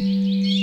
Música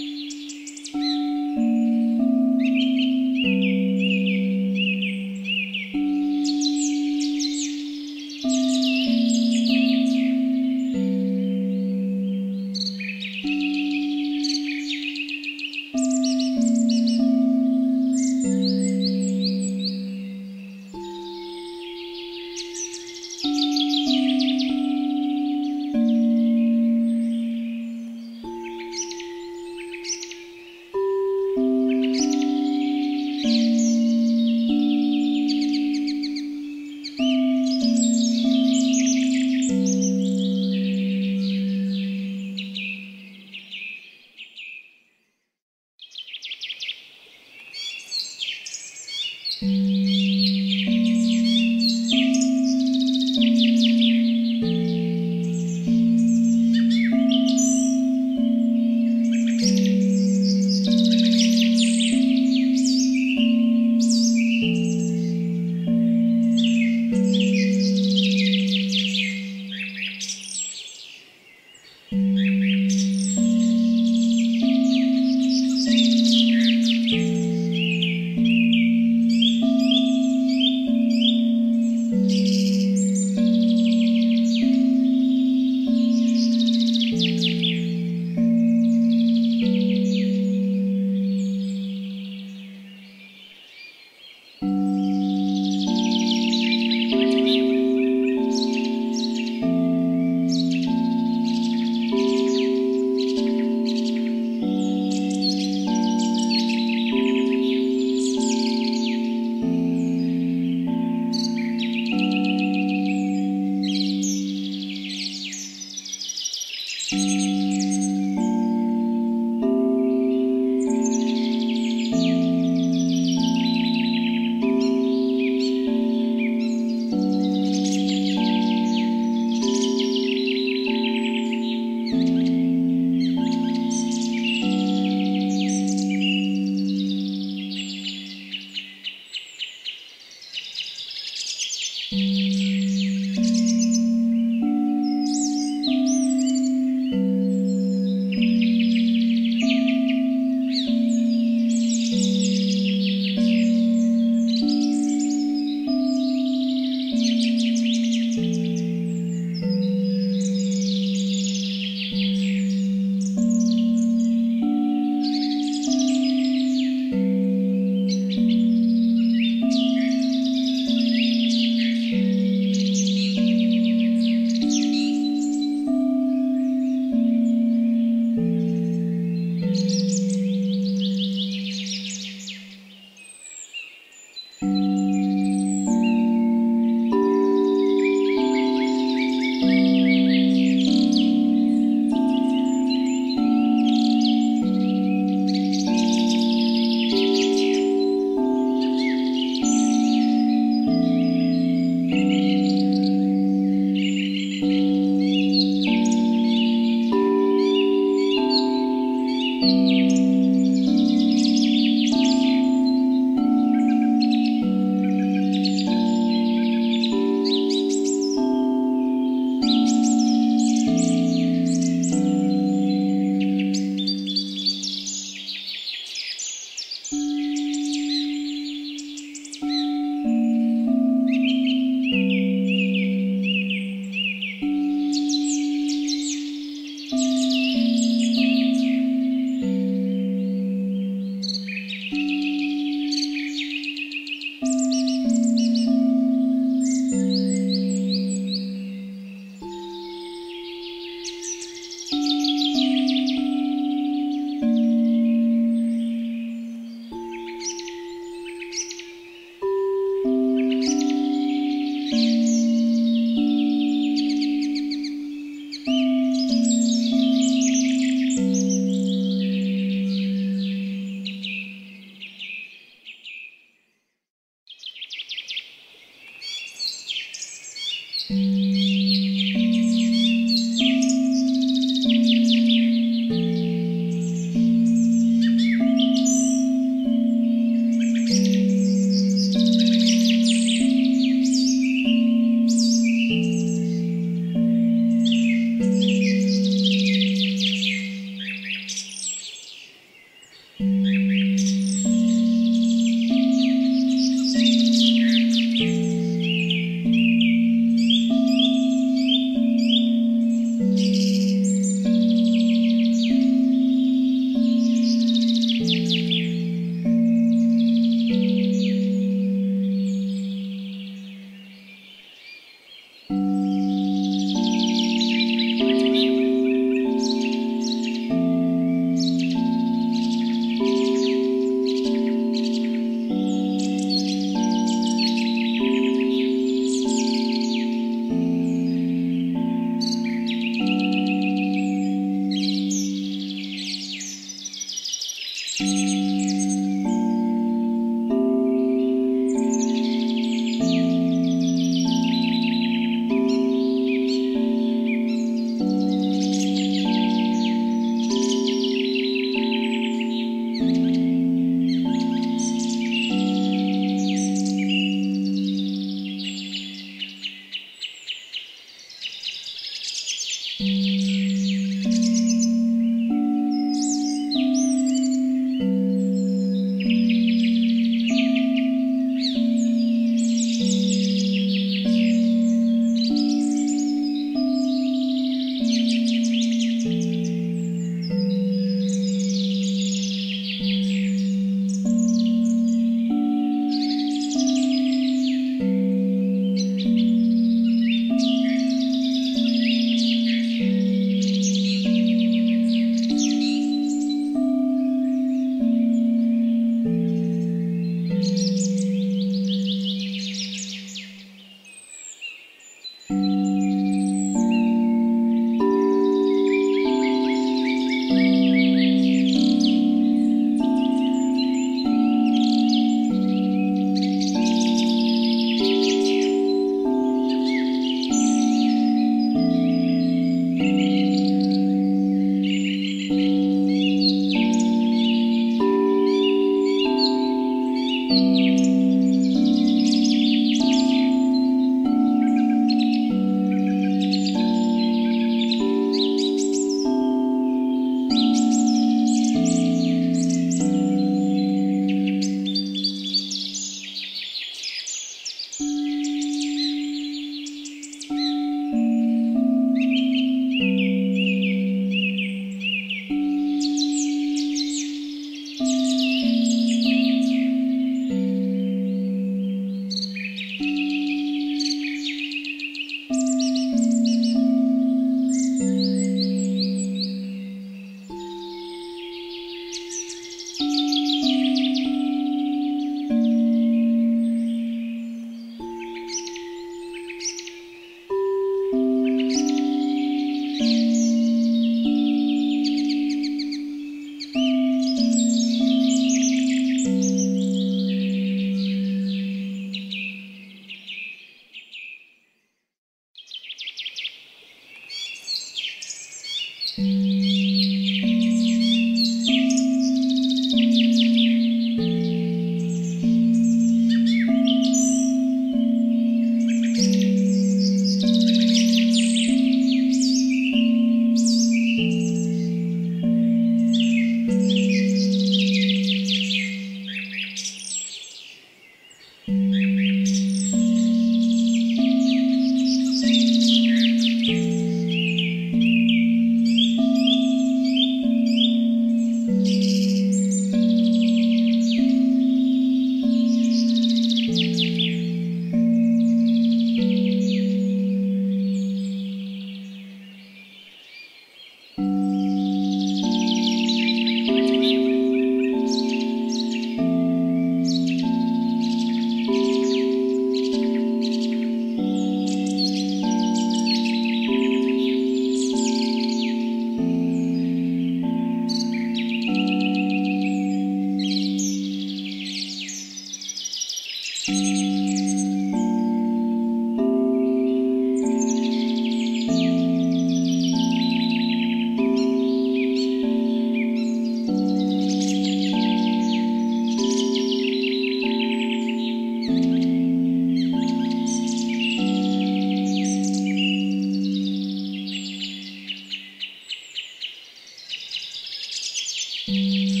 Música